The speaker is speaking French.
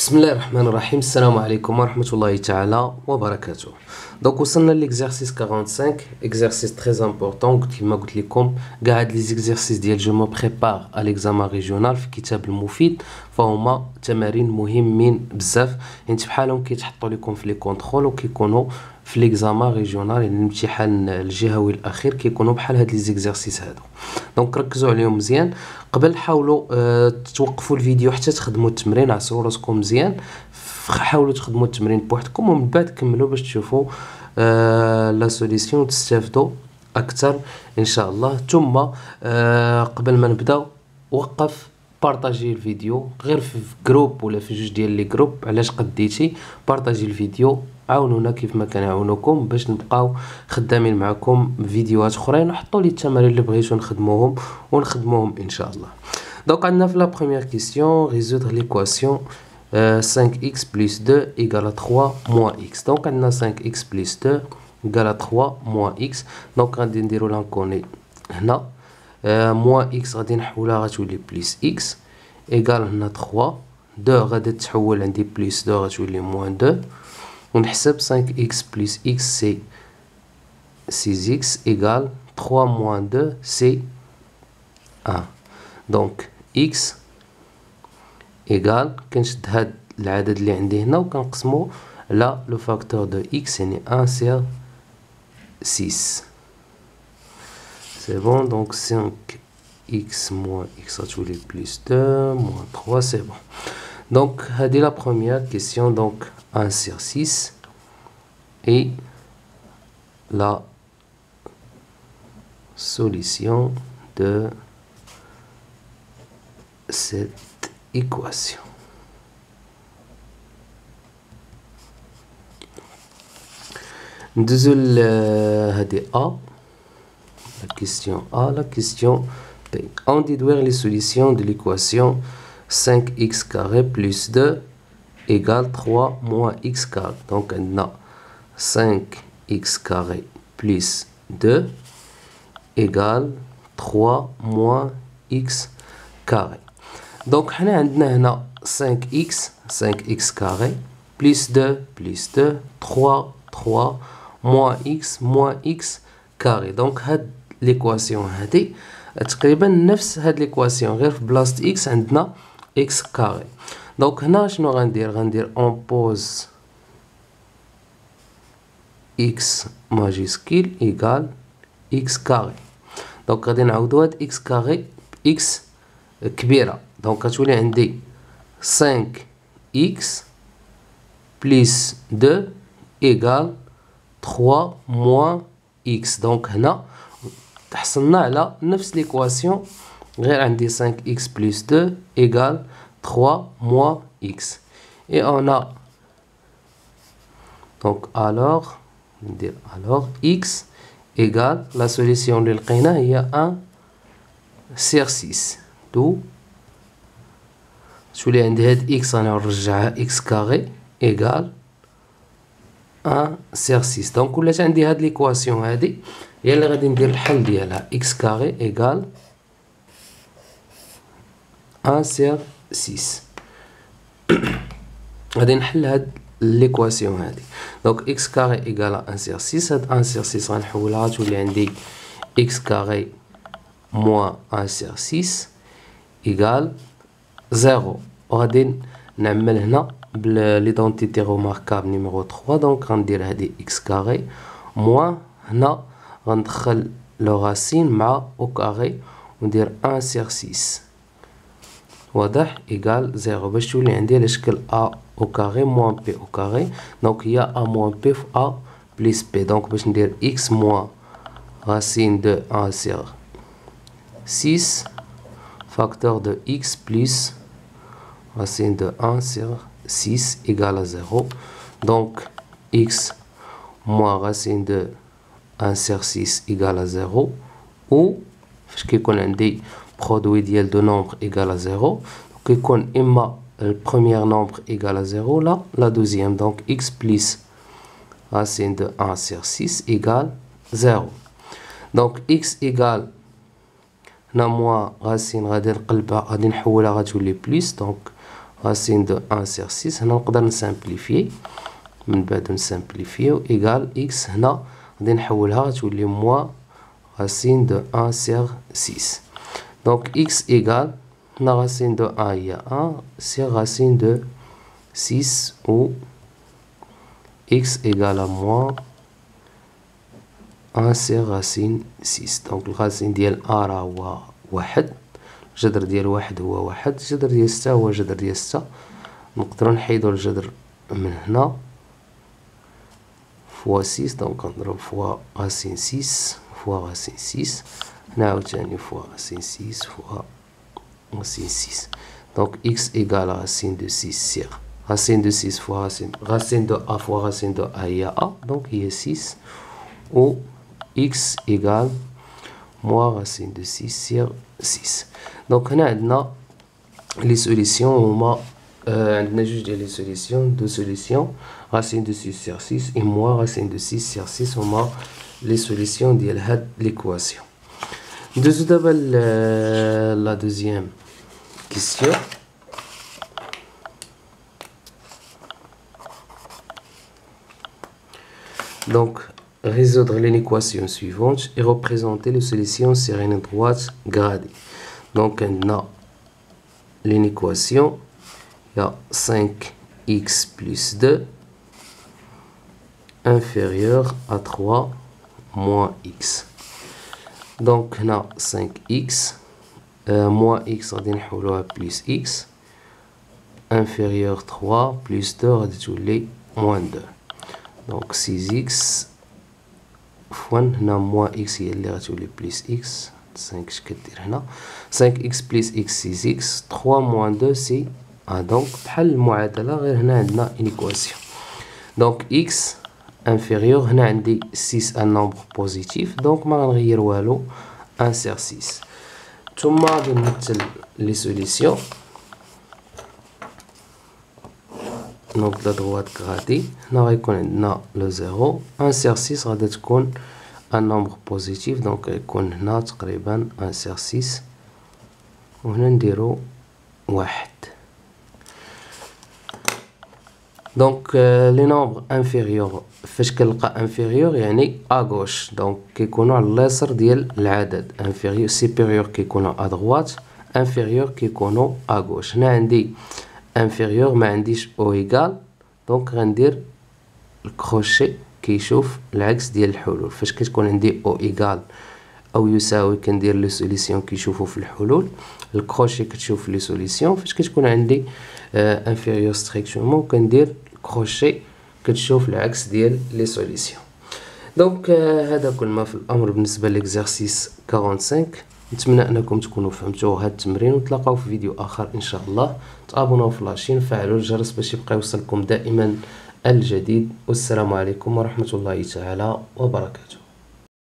بسم الله الرحمن الرحيم السلام عليكم ورحمة الله تعالى وبركاته دونك وصلنا ليكزارسيس 45 اكزارسيس تري امبورطون قلت كيما قلت لكم كاع هاد لي زيكزارسيس ديال جو مو بريبار ا ليكزامان ريجيونال في كتاب المفيد فهما تمارين مهمين بزاف يعني بحالهم كيتحطوا لكم في لي كونترول وكيكونوا في ليكزامان ريجيونال يعني الامتحان الجهوي الأخير كيكونوا بحال هاد لي زيكزارسيس هادو. دونك ركزوا عليهم مزيان. قبل حاولوا آه توقفوا الفيديو حتى تخدموا التمرين عصروا راسكم مزيان. حاولوا تخدموا التمرين بوحدكم ومن بعد كملوا باش تشوفوا آه لا سوليسيون وتستافدوا أكثر إن شاء الله. ثم آه قبل ما نبداو وقف بارطاجي الفيديو غير في جروب ولا في جوج ديال لي جروب علاش قديتي بارطاجي الفيديو عاونونا كيف ما كنعاونوكم باش نبقاو خدامين معكم فيديوهات أخرين وحطوا لي التمارين اللي بغيتو نخدموهم ونخدموهم إن شاء الله دونك عندنا في لا بروميير كيسيون ريزودر ليكواسيون 5x plus 2 égale à 3 moins x. On a 5x plus 2 égale à 3 moins x. Donc, on va dire l'inconnu. Euh, moins x radez l'aéroglisse plus x égale à 3 2 radez l'aéroglisse plus 2 radez moins 2 on a 5x plus x c'est 6x égale 3 moins 2 c'est 1 donc x égale quand je t'ai aidé l'aéroglisse maintenant quand c'est mot là le facteur de x c'est 1 c'est 6 c'est bon, donc 5x moins x rajouté plus 2, moins 3, c'est bon. Donc, dès la première question, donc insère 6 et la solution de cette équation. Deuxième, A question A la question B. On déduire les solutions de l'équation 5x carré plus 2 égale 3 moins x carré. Donc on a 5x carré plus 2 égale 3 moins x carré. Donc, on a 5x, 5x carré, plus 2, plus 2, 3, 3, moins x, moins x carré. Donc, l'équation est تقريبا نفس هاد ليكواسيون غير في بلاصه x عندنا x كاري دونك هنا شنو غندير غندير اون بوز x ماجيسكيل ايكال x كاري دونك غادي نعوضو هاد x كاري x كبيره دونك غتولي عندي 5x بليس 2 ايكال 3 موان x. دونك هنا تحصلنا على نفس ليكواسيون غير عندي 5x بليس 2 ايكال 3 موان x et on a donc alors ندير alors x égale la solution اللي لقينا هي 1 سير 6 دو تولي عندي هاد اكس انا نرجعها اكس كاري ايكال ان سير سيس دونك ولات عندي اللي غادي ندير الحل ديالها. إكس كاري إيكال ان سير سيس غادي نحل هاد ليكواسيون هادي. دونك إكس كاري إيكال ان سير سيس هاد ان سير سيس غنحولها تولي عندي إكس كاري موان ان سير سيس إيكال زيرو. وغادي نعمل هنا بليدونتيتي روماركابل نيميرو 3 دونك غندير هادي إكس كاري موان هنا غندخل لو راسين مع او كاري وندير ان سير سيس واضح ايكال زيرو باش تولي عندي على شكل ا او كاري موان بي او كاري دونك هي ا موان بي في ا بليس بي دونك باش ندير اكس موان racine de 1 sur 6 facteur de x plus racine de 1 sur 6 égale à 0. Donc, x moins racine de 1 sur 6 égale à 0. Ou, parce qu'on a dit produit de nombre égale à 0. Donc, qu'on imma le premier nombre égale à 0, là, la deuxième. Donc, x plus racine de 1 sur 6 égale 0. Donc, x égale هنا موان غاسين غادي نقلبها غادي نحولها غتولي بليس دونك racine de 1 sur 6 هنا نقدر نسامبليفي من بعد نسامبليفيو إيكال إكس هنا غادي نحولها تولي موا راسين دو ان سير سيس. دونك إكس إيكال هنا راسين دو ان هي ان سير راسين دو سيس و إكس إيكال موا ان سير راسين سيس. دونك الراسين ديال ا راه هو واحد الجذر ديال واحد هو واحد الجذر ديال ستة هو جذر ديال ستة. نقدرو نحيدو الجذر من هنا. 6 دونك نضرب فوا racine 6 فوا racine 6 هنا عاوتاني فوا racine 6 فوا racine 6 donc x égale racine de 6 sur racine de 6 fois racine racine de a fois racine de a il y a a donc il y a 6 ou x égale moins racine de 6 sur 6 donc هنا عندنا les solutions euh, on a juste les solutions, deux solutions, racine de 6 sur 6 et moins racine de 6 sur 6 on a les solutions de l'équation. De tout euh, la deuxième question. Donc, résoudre l'équation suivante et représenter les solutions sur une droite gradée. Donc, on a l'équation 5x plus 2 inférieur à 3 moins x. Donc, on 5x euh, moins x, plus x inférieur 3 plus 2, moins 2. Donc 6x fois on moins x, il est plus x. 5 5x plus x, 6x. 3 moins 2, c'est ا دونك بحال المعادلة غير هنا عندنا équation donc x inférieur هنا عندي 6 ان nombre positif. Donc ما غنغير والو 1 sur 6 ثم غادي نمثل لي سوليسيون دونك لا دروات كغادي هنا غيكون عندنا لو زيرو ان سير سيس غادي تكون ان نومبر بوزيتيف دونك غيكون هنا تقريبا ان سير سيس وهنا نديرو واحد دونك لي نومبر انفيريور فاش كنلقى انفيريور يعني اغوش دونك كيكونوا على اليسر ديال العدد. انفيريور سيبيريور كيكونوا ادغوات انفيريور كيكونوا اغوش هنا عندي انفيريور ما عنديش أو ايغال دونك غندير الكروشي كيشوف العكس ديال الحلول فاش كتكون عندي أو ايغال أو يساوي كندير لو سوليسيون كيشوفوا في الحلول. الكروشي كتشوف لي سوليسيون فاش كتكون عندي انفيريور ستريكتومون كندير الكروشي كتشوف العكس ديال لي سوليسيون دونك هذا كل ما في الأمر بالنسبة ليكزارسيس 45 نتمنى أنكم تكونوا فهمتوا هذا التمرين ونتلاقاو في فيديو آخر إن شاء الله. تابوناو في لاشين فعلوا الجرس باش يبقى يوصلكم دائما الجديد. والسلام عليكم ورحمة الله تعالى وبركاته.